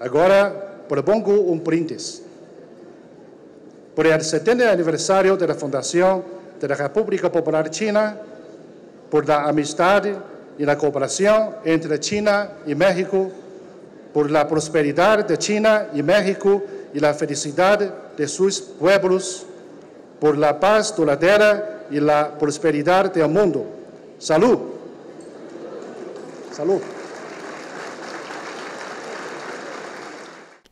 Agora propongo um brindis. Por el 70 aniversário da fundação da República Popular China, por la amistad y la cooperación entre China y México, por la prosperidad de China y México y la felicidad de sus pueblos, por la paz duradera y la prosperidad del mundo. Salud. Salud.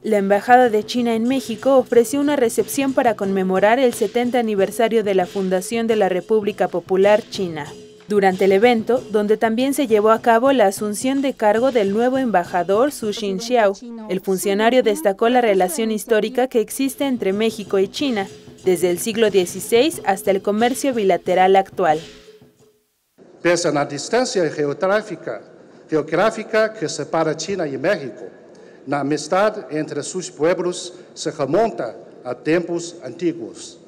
La Embajada de China en México ofreció una recepción para conmemorar el 70 aniversario de la fundación de la República Popular China. Durante el evento, donde también se llevó a cabo la asunción de cargo del nuevo embajador Su Xiao, el funcionario destacó la relación histórica que existe entre México y China, desde el siglo XVI hasta el comercio bilateral actual. Pese a la distancia geográfica, geográfica que separa China y México, na amistad entre seus pueblos se remonta a tempos antigos.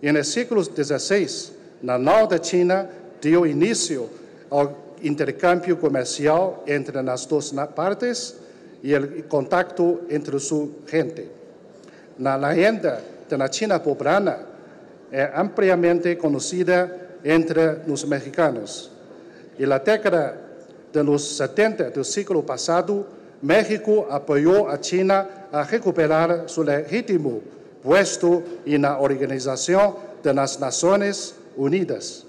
En el siglo XVI, na da China deu início ao intercâmbio comercial entre as duas partes e o contato entre sua gente. Na lenda da China poblana é ampliamente conhecida entre os mexicanos. E na década dos 70 do século passado, México apoiou a China a recuperar seu legítimo puesto na Organização das Nações Unidas.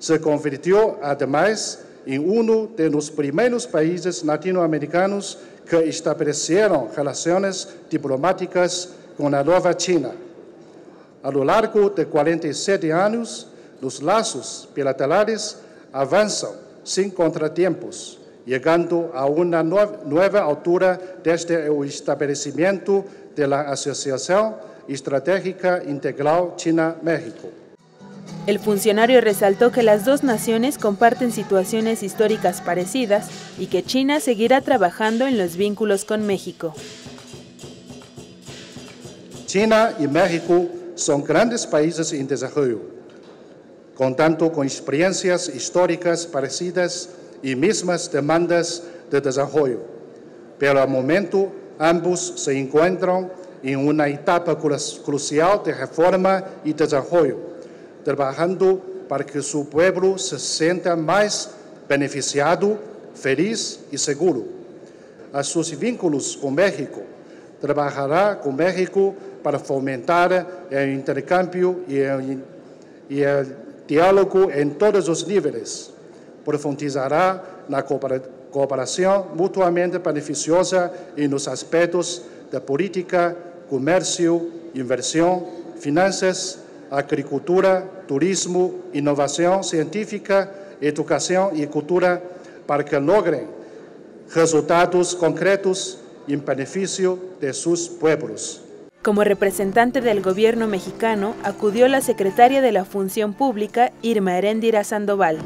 Se convirtió además em um dos primeiros países latino-americanos que estabeleceram relações diplomáticas com a nova China. Ao longo de 47 anos, os laços bilaterais avançam sem contratiempos. Llegando a una nueva altura desde el establecimiento de la Asociación Estratégica Integral China-México. El funcionario resaltó que las dos naciones comparten situaciones históricas parecidas y que China seguirá trabajando en los vínculos con México. China y México son grandes países en desarrollo, contando con experiencias históricas parecidas y mismas demandas de. Pero al momento ambos se encuentran en una etapa crucial de reforma y desarrollo, trabajando para que su pueblo se sienta más beneficiado, feliz y seguro. A sus vínculos con México, trabajará con México para fomentar y el, y el diálogo en todos los niveles profundizará la cooperación mutuamente beneficiosa en los aspectos de política, comercio, inversión, finanzas, agricultura, turismo, innovación científica, educación y cultura para que logren resultados concretos en beneficio de sus pueblos. Como representante del gobierno mexicano, acudió la secretaria de la Función Pública, Irma Heréndira Sandoval.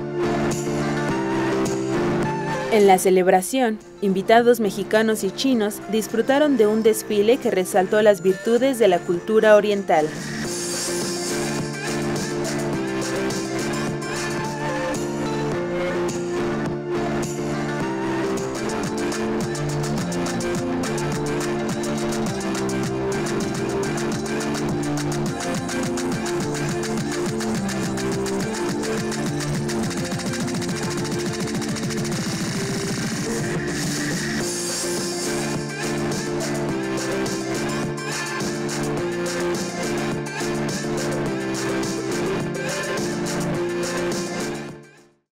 En la celebración, invitados mexicanos y chinos disfrutaron de un desfile que resaltó las virtudes de la cultura oriental.